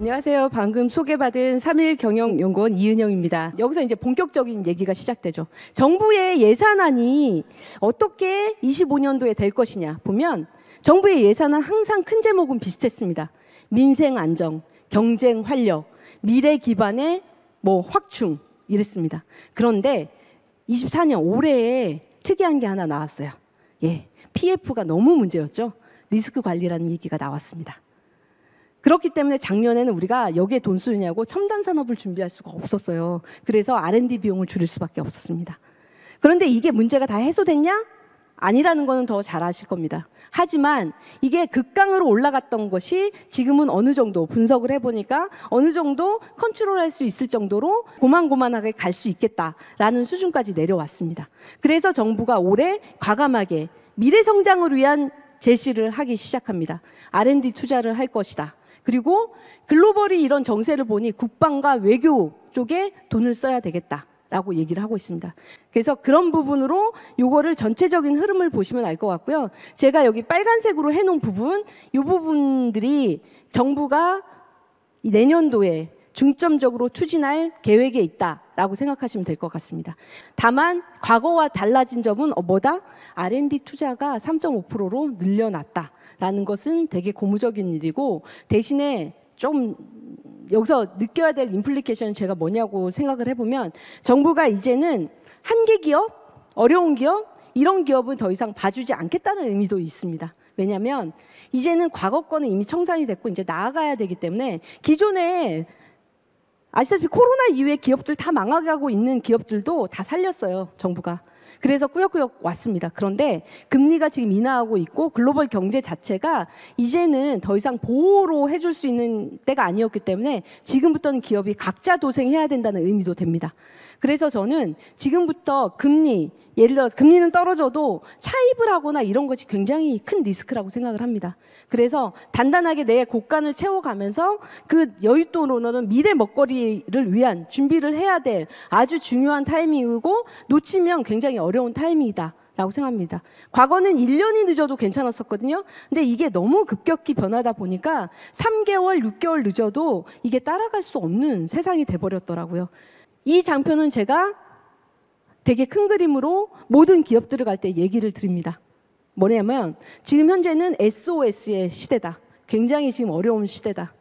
안녕하세요. 방금 소개받은 3일 경영연구원 이은영입니다. 여기서 이제 본격적인 얘기가 시작되죠. 정부의 예산안이 어떻게 25년도에 될 것이냐 보면 정부의 예산안 항상 큰 제목은 비슷했습니다. 민생 안정, 경쟁 활력, 미래 기반의 뭐 확충 이랬습니다. 그런데 24년 올해에 특이한 게 하나 나왔어요. 예. PF가 너무 문제였죠. 리스크 관리라는 얘기가 나왔습니다. 그렇기 때문에 작년에는 우리가 여기에 돈 쓰느냐고 첨단 산업을 준비할 수가 없었어요. 그래서 R&D 비용을 줄일 수밖에 없었습니다. 그런데 이게 문제가 다 해소됐냐? 아니라는 거는 더 잘 아실 겁니다. 하지만 이게 극강으로 올라갔던 것이 지금은 어느 정도 분석을 해보니까 어느 정도 컨트롤할 수 있을 정도로 고만고만하게 갈 수 있겠다라는 수준까지 내려왔습니다. 그래서 정부가 올해 과감하게 미래 성장을 위한 제시를 하기 시작합니다. R&D 투자를 할 것이다. 그리고 글로벌이 이런 정세를 보니 국방과 외교 쪽에 돈을 써야 되겠다. 라고 얘기를 하고 있습니다. 그래서 그런 부분으로 요거를 전체적인 흐름을 보시면 알 것 같고요. 제가 여기 빨간색으로 해놓은 부분, 이 부분들이 정부가 이 내년도에 중점적으로 추진할 계획에 있다 라고 생각하시면 될 것 같습니다. 다만 과거와 달라진 점은 어, 뭐다? R&D 투자가 3.5%로 늘려났다 라는 것은 되게 고무적인 일이고 대신에 좀 여기서 느껴야 될 인플리케이션은 제가 뭐냐고 생각을 해보면 정부가 이제는 한계 기업, 어려운 기업 이런 기업은 더 이상 봐주지 않겠다는 의미도 있습니다. 왜냐하면 이제는 과거 거는 이미 청산이 됐고 이제 나아가야 되기 때문에 기존에 아시다시피 코로나 이후에 기업들 다 망하고 있는 기업들도 다 살렸어요 정부가. 그래서 꾸역꾸역 왔습니다. 그런데 금리가 지금 인하하고 있고 글로벌 경제 자체가 이제는 더 이상 보호로 해줄 수 있는 때가 아니었기 때문에 지금부터는 기업이 각자 도생해야 된다는 의미도 됩니다. 그래서 저는 지금부터 금리 예를 들어 금리는 떨어져도 차입을 하거나 이런 것이 굉장히 큰 리스크라고 생각을 합니다. 그래서 단단하게 내 곳간을 채워가면서 그 여윳돈으로는 미래 먹거리를 위한 준비를 해야 될 아주 중요한 타이밍이고 놓치면 굉장히 어려운 타이밍이다. 라고 생각합니다. 과거는 1년이 늦어도 괜찮았었거든요. 근데 이게 너무 급격히 변하다 보니까 3개월, 6개월 늦어도 이게 따라갈 수 없는 세상이 돼버렸더라고요. 이 장표는 제가 되게 큰 그림으로 모든 기업들을 갈 때 얘기를 드립니다. 뭐냐면 지금 현재는 SOS의 시대다. 굉장히 지금 어려운 시대다.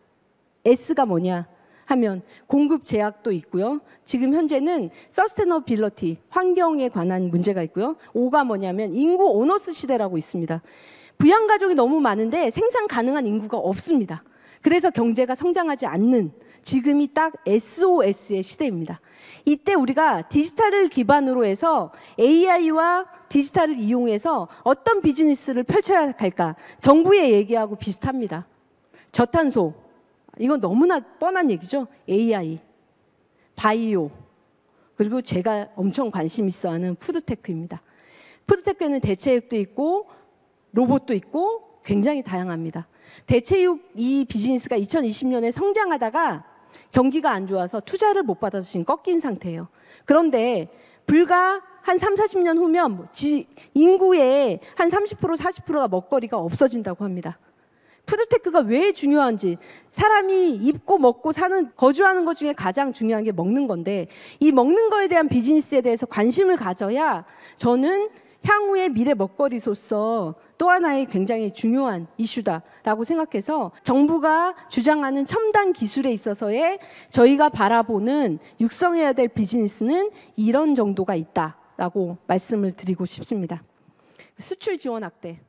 S가 뭐냐 하면 공급 제약도 있고요. 지금 현재는 서스테너빌러티 환경에 관한 문제가 있고요. O가 뭐냐면 인구 오너스 시대라고 있습니다. 부양 가족이 너무 많은데 생산 가능한 인구가 없습니다. 그래서 경제가 성장하지 않는 지금이 딱 SOS의 시대입니다. 이때 우리가 디지털을 기반으로 해서 AI와 디지털을 이용해서 어떤 비즈니스를 펼쳐야 할까? 정부의 얘기하고 비슷합니다. 저탄소. 이건 너무나 뻔한 얘기죠. AI, 바이오. 그리고 제가 엄청 관심 있어 하는 푸드테크입니다. 푸드테크는 대체육도 있고 로봇도 있고 굉장히 다양합니다. 대체육 이 비즈니스가 2020년에 성장하다가 경기가 안 좋아서 투자를 못 받아서 지금 꺾인 상태예요. 그런데 불과 한 3, 40년 후면 뭐 인구의 한 30% 40%가 먹거리가 없어진다고 합니다. 푸드테크가 왜 중요한지 사람이 입고 먹고 사는 거주하는 것 중에 가장 중요한 게 먹는 건데 이 먹는 거에 대한 비즈니스에 대해서 관심을 가져야 저는 향후의 미래 먹거리로서 또 하나의 굉장히 중요한 이슈다라고 생각해서 정부가 주장하는 첨단 기술에 있어서의 저희가 바라보는 육성해야 될 비즈니스는 이런 정도가 있다라고 말씀을 드리고 싶습니다. 수출 지원 확대.